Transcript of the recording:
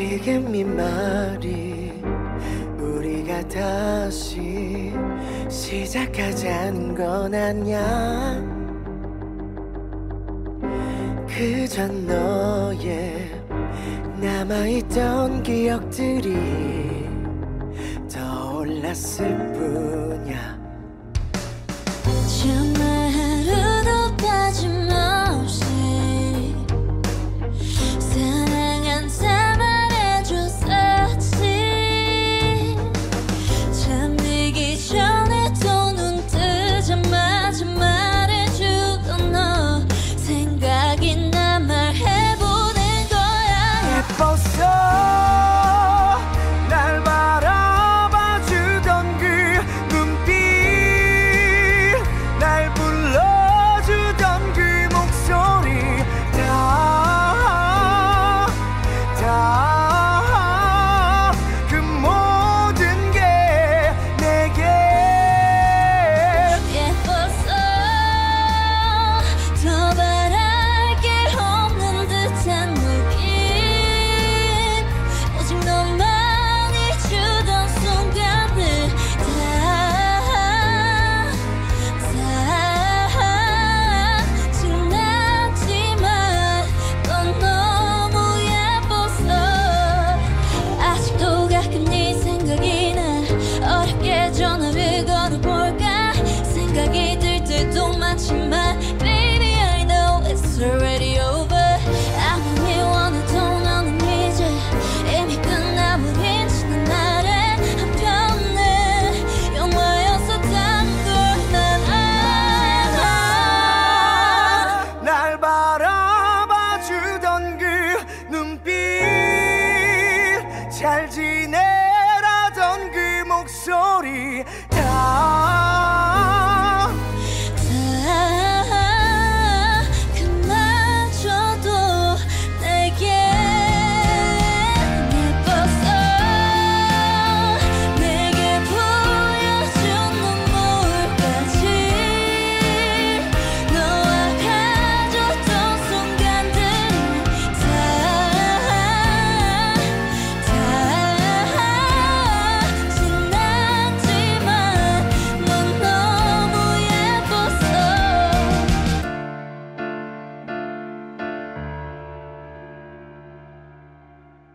지금 이 말이 우리가 다시 시작하자는 건 아냐? 그저 너의 남아있던 기억들이 떠올랐을 뿐이야 那亲